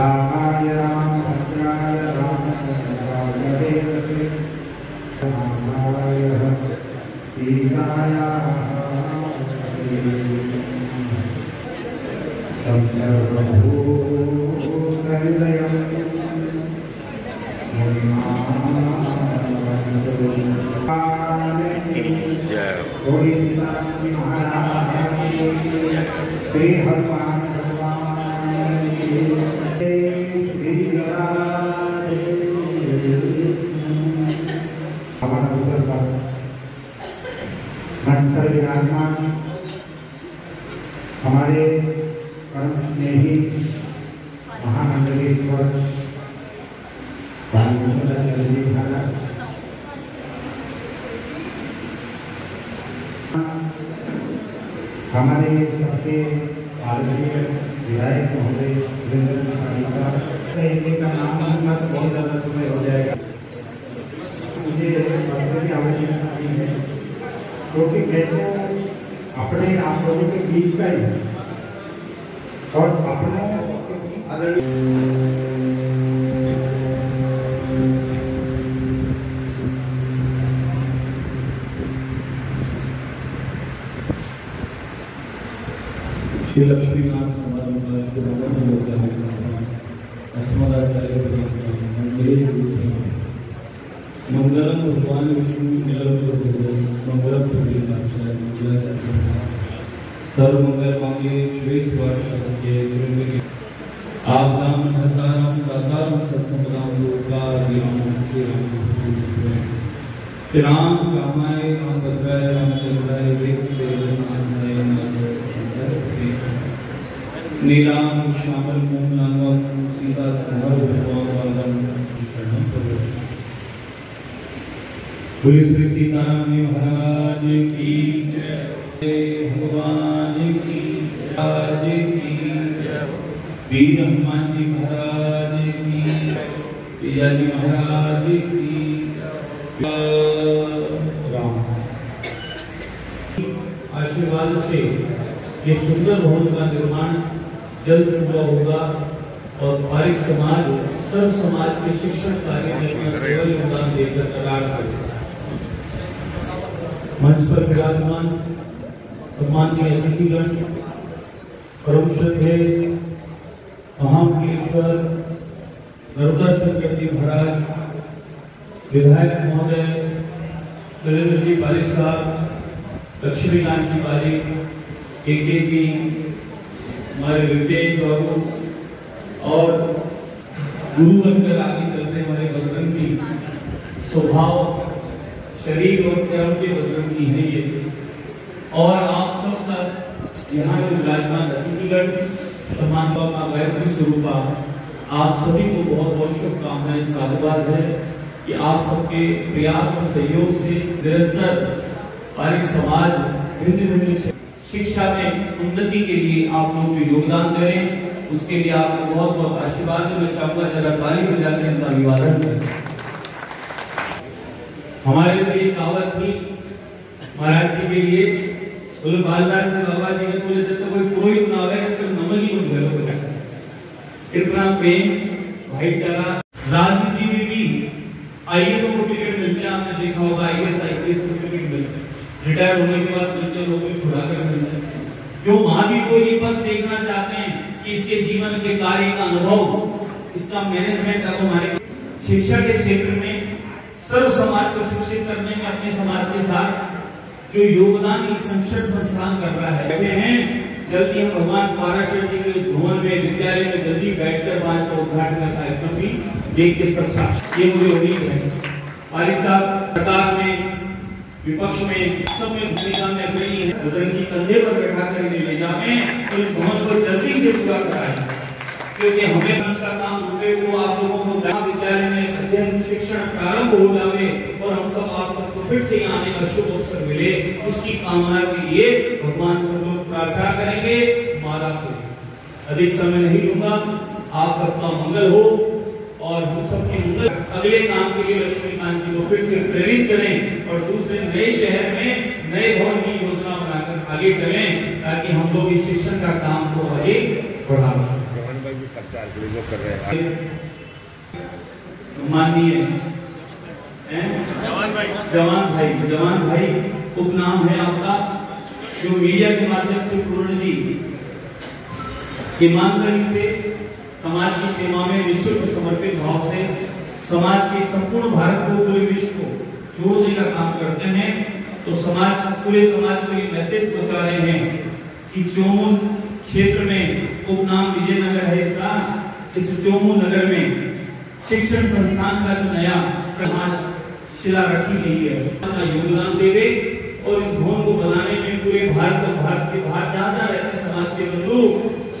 रामाय रामभद्राय रामचन्द्राय वेदसे। रामाय सीताय संसर्वभूतहृदयम् श्री हनुमान महामंडलेश्वर हमारे सबके आदरणीय विधायक महोदय सुरेंद्र प्रसाद साहब इनके का नाम लूँगा तो बहुत ज़्यादा समय हो जाएगा। मुझे पत्र की आवश्यकता नहीं है। क्योंकि मैं तो अपने आप लोगों के बीच का ही। और आदरणीय श्री लक्ष्मीनाथ समाज श्री अस्मदाचार्य मंगलम भगवान विष्णु नीलम मंगलम प्रतिमाचार्य सर्व मंगल मांगे श्री स्वर्ष के आप नाम हतारम दातारम सत्संगदाम लोकादिनाम श्री राम श्री राम कामाय राम भद्राय रामचंद्राय वेद श्री रामाय नमः नीलाम श्यामल मोहनम सीता संहर भगवान शरणम प्रभु बोले श्री सीताराम महाराज की जय। वीर हनुमान जी महाराज की पिया जी महाराज की राम। आशीर्वाद से ये सुंदर भवन का निर्माण जल्द पूरा होगा और पारिक समाज, सर्व समाज के शिक्षण कार्य में अपना सेवा योगदान देकर करार करेगा। मंच पर विराजमान, सम्माननीय अतिथिगण, परम श्रद्धे महामंडलेश्वर नर्मदा शंकर जी महाराज, विधायक महोदय सुरेंद्र जी पारिक साहब, लक्ष्मीकांत जी पारिक के के जी, हमारे रितेश बाबू और गुरु बनकर आगे चल रहे हमारे बजरंग जी। स्वभाव, शरीर और कर्म के बजरंग जी हैं ये। और आप सब का यहाँ जो विराजमान अतिथिगण समान बाबा गायत्री स्वरूपा, आप सभी को बहुत बहुत शुभकामनाएँ, साधुवाद है कि आप सबके प्रयास और सहयोग से निरंतर पारिक समाज भिन्न भिन्न शिक्षा में उन्नति के लिए आप लोग जो योगदान करें, उसके लिए आपको बहुत बहुत आशीर्वाद मैं चाहूँगा जरा ताली बजाकर इनका अभिवादन करें। हमारे तो ये कहावत थी, महाराज जी के लिए, बोले बालदास जी, बाबा जी ने बोले, जब तक कोई पुरोहित ना ही मत घरों इतना प्रेम, भाईचारा, राजनीति में भी आईएएस सर्टिफिकेट मिलते हैं, आपने देखा होगा आईएएस आईपीएस सर्टिफिकेट मिलते हैं। रिटायर होने के बाद मिलते हैं, लोग छुड़ा कर मिलते हैं। क्यों वहाँ भी वो ये पद देखना चाहते हैं कि इसके जीवन के कार्य का अनुभव, इसका मैनेजमेंट अब हमारे शिक्षा के क्षेत्र में, सर्व समाज को शिक्षित करने में, अपने समाज के साथ जो योगदान संक्षिप्त संस्थान कर रहा हैं जल्दी हम भगवान पाराशर जी के उस भवन में विद्यालय में जल्दी बैठकर वहाँ का उद्घाटन का कार्यक्रम भी देख के सब साक्ष ये मुझे उम्मीद है। पारिक साहब, सरकार में, विपक्ष में सब में भूमिका में अग्रणी है बजरंग कंधे पर बैठा कर इन्हें ले जावे तो इस भवन को जल्दी से पूरा कराएँ। क्योंकि हमें का काम रुके को आप लोगों को विद्यालय में अध्ययन, शिक्षण प्रारंभ हो जावे और हम सब आप सबको फिर से यहाँ आने का शुभ अवसर मिले। उसकी कामना के लिए भगवान सब लोग प्रार्थना करेंगे। माला करें अधिक समय नहीं लूँगा आप सबका मंगल हो और हम सबके मंगल। अगले काम के लिए लक्ष्मीकांत जी को फिर से प्रेरित करें और दूसरे नए शहर में नए भवन की योजना बनाकर आगे चले ताकि हम लोग इस शिक्षण का काम को आगे बढ़ा कर रहे हैं। सम्माननीय? जवान भाई जवान भाई उपनाम है आपका, जो मीडिया के माध्यम से पूर्ण जी, ईमानदारी से, समाज की सेवा में निःशुल्क समर्पित भाव से, समाज के संपूर्ण भारत को, पूरे विश्व को जोड़ने का काम करते हैं तो समाज, पूरे समाज को ये मैसेज पहुँचा रहे हैं कि चोमुन क्षेत्र में उपनाम विजयनगर है इसका। इस चोमू नगर में शिक्षण संस्थान का जो नया प्रहास शिला रखी गई है। अपना योगदान देवे और इस भवन को बनाने में पूरे भारत और भारत के बाहर जहाँ जहाँ रहते समाज के बंधु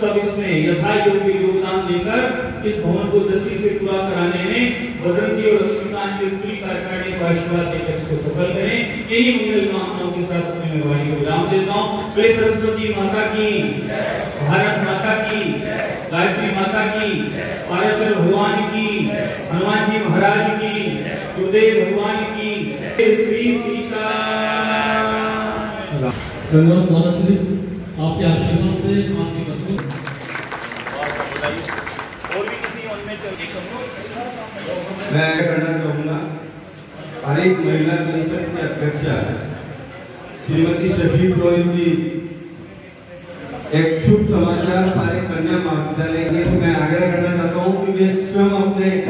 सब इसमें यथा योग्य योगदान देकर इस भवन को जल्दी से पूरा कराने में बजरंगी और लक्ष्मीकांत की पूरी कार्यकारिणी को आशीर्वाद देकर इसको सफल करें। यही मंगल कामनाओं के साथ अपनी मेहरबानी को विराम देता हूँ। बोले सरस्वती माता की, भारत माता की, गायत्री माता की पारेश्वर भगवान की, हनुमान जी महाराज की गुरुदेव भगवान की श्री सीता धन्यवाद आपके आशीर्वाद से आपके बच्चों मैं करना चाहूँगा पारिक महिला परिषद की अध्यक्षा श्रीमती शशि पुरोहित जी एक शुभ समाचार पारिक कन्या महाविद्यालय के मैं आग्रह करना चाहता हूँ कि वे स्वयं अपने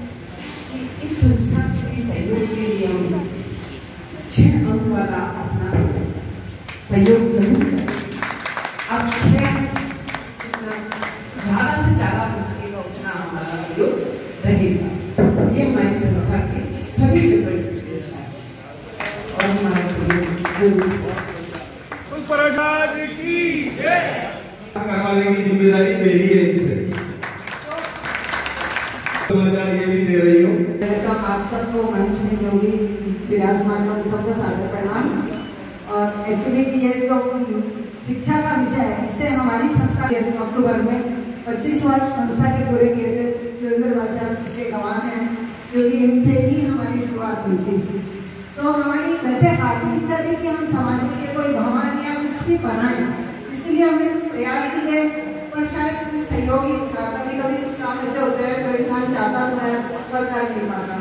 छह अंक वाला अपना सहयोग ज़रूर करें अब छह ज़्यादा से ज़्यादा हो सकेगा उतना हमारा सहयोग रहेगा ये हमारी संस्था के सभी मेंबर्स की इच्छा है। और हमारा सहयोग ज़रूर करवाने की ज़िम्मेदारी मेरी है इनसे समाचार ये भी दे रही हूँ आप सबको मंच में जो भी विराजमान उन सबको सादर प्रणाम। और एक्चुअली ये तो शिक्षा का विषय है, इससे हमारी संस्था अक्टूबर में 25 वर्ष संस्था के पूरे किए थे। सुरेंद्र भाई साहब इसके गवाह हैं, क्योंकि इनसे ही हमारी शुरुआत हुई थी। तो हमारी वैसे आर्थिक इच्छा थी कि हम समाज के लिए कोई भवन या कुछ भी बनाए, इसके लिए हमने कुछ प्रयास किए, पर शायद कोई सहयोग था कभी कभी कुछ काम ऐसे होते हैं जो इंसान चाहता तो है, पर कर नहीं पाता।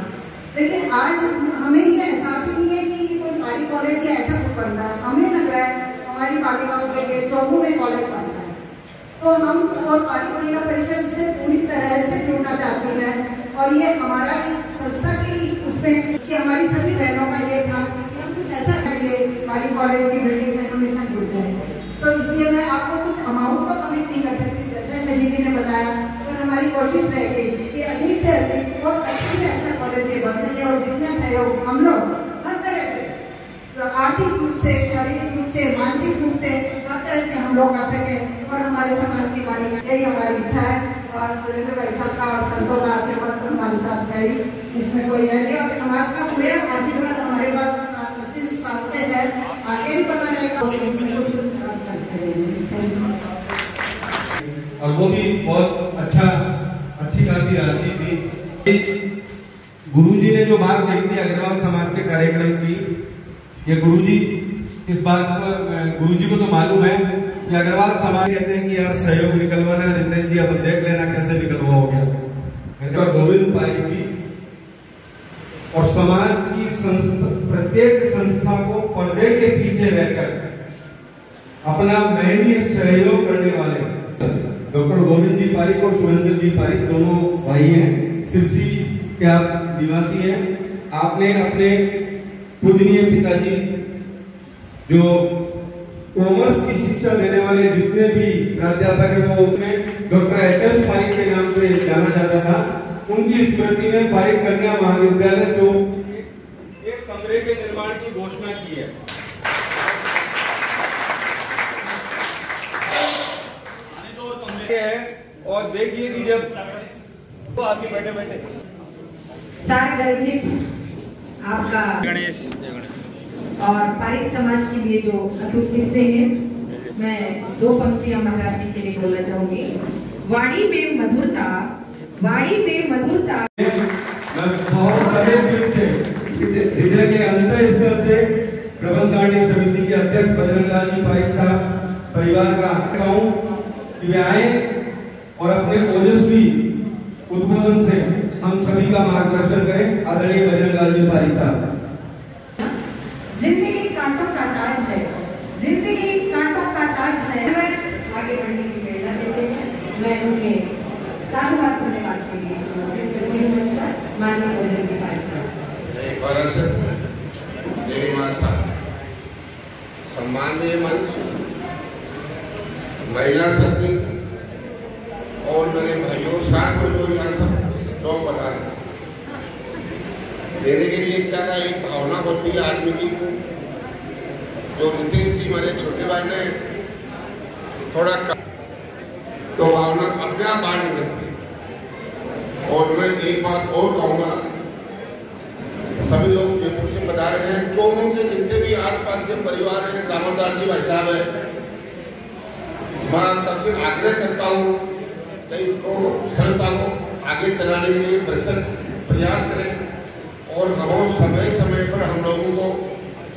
लेकिन आज हमें ये एहसास ही नहीं है कि ये कोई पारी कॉलेज या ऐसा कुछ बन रहा है। हमें लग रहा है हमारी बालिकाओं के लिए चौबू में कॉलेज बन रहा है। तो हम और महिला परिषद से पूरी तरह से जुड़ना चाहती है और ये हमारा संस्था की उसमें कि हमारी सभी बहनों का ये था कि हम कुछ ऐसा कर ले पारी कॉलेज की बिल्डिंग में हमेशा जुड़ जाए। तो इसलिए मैं आपको कुछ अमाउंट तो कमिट नहीं कर सकती। जैसे शशि जी ने बताया, पर हमारी कोशिश रहेगी कि अधिक से अधिक और अच्छे से अच्छा कॉलेज ये बन सके और जितना सहयोग हम लोग, हर तरह से तो आर्थिक रूप से, शारीरिक रूप से, मानसिक रूप से, हर तरह से हम लोग कर सके और हमारे समाज की बारी यही हमारी इच्छा है। और सुरेंद्र भाई साहब का और संतों का आशीर्वाद तो हमारे साथ है इसमें कोई है नहीं। और समाज का पूरे आशीर्वाद हमारे पास पच्चीस साल से है। आगे भी बना रहेगा इसमें कुछ कुछ और वो भी बहुत अच्छा अच्छी राशि थी गुरुजी ने जो बात कही थी अग्रवाल समाज के कार्यक्रम की, ये गुरुजी, इस बात को गुरुजी को तो मालूम है कि अग्रवाल समाज कहते हैं कि यार सहयोग निकलवाना रितेश जी, अब देख लेना कैसे निकलवा हो गया। गोविंद पाई की और समाज की संस्था, प्रत्येक संस्था को पर्दे के पीछे रहकर अपना महनीय सहयोग करने वाले। डॉक्टर गोविंद जी पारिक और सुरेंद्र जी पारिक दोनों भाई हैं। सिरसी के आप निवासी हैं? आपने अपने पूजनीय पिताजी जो कॉमर्स की शिक्षा देने वाले जितने भी प्राध्यापक हैं, वो उनमें डॉक्टर एच एस पारिक के नाम से जाना जाता था। उनकी स्मृति में पारिक कन्या महाविद्यालय जो एक कमरे के निर्माण की घोषणा की है। है और देखिए कि जब तो आके बैठे बैठे। सार्वजनिक आपका और पारिक समाज के लिए जो अटूट किस्से हैं मैं दो पंक्तियाँ महाराज जी के लिए बोलना चाहूँगी। वाणी में मधुरता वाणी में मधुरता। मैं हृदय के अंत स्तर से प्रबंधकारिणी समिति के अध्यक्ष बजरंगलाल जी पारिक साहब परिवार का हूँ। कि वे आए और अपने ओजस्वी उद्बोधन से हम सभी का मार्गदर्शन करें। आदरणीय बजरंगलाल जी पारिक साहब। ज़िंदगी कांटों का ताज है। ज़िंदगी कांटों का ताज है। आगे बढ़ने की प्रेरणा देते हैं। मैं उन्हें साधुवाद धन्यवाद के लिए माननीय बजरंग जी पारिक साहब जय भारत जय माता सम्माननीय मंच महिला शक्ति और मेरे भाइयों साथ में जो यहाँ सब लोग बता देने के लिए क्या है एक भावना होती है आदमी की जो नीतीश जी मेरे छोटे भाई ने थोड़ा कम, तो भावना अपने आप बाहर निकलती और मैं एक बात और कहूँगा सभी लोग जयपुर से बता रहे हैं चोमों उनके जितने भी आसपास के परिवार हैं दामोदर जी भाई साहब है मैं सबसे आग्रह करता हूँ कि इसको संस्था को आगे चलाने के लिए प्रयास करें। और हम समय समय पर हम लोगों को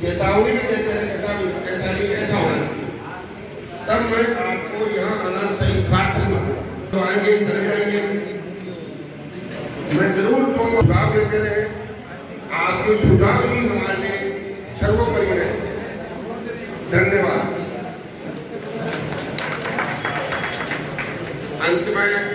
चेतावनी भी देते हैं ऐसा ऐसा नहीं ऐसा होना चाहिए। तब मैं आपको यहाँ आना सही साथ दूँगा तो आएँगे, चले जाएँगे। मैं ज़रूर तो सुझाव देते रहे। आपके सुझाव ही हमारे लिए सर्वोपरि है। धन्यवाद। अंत में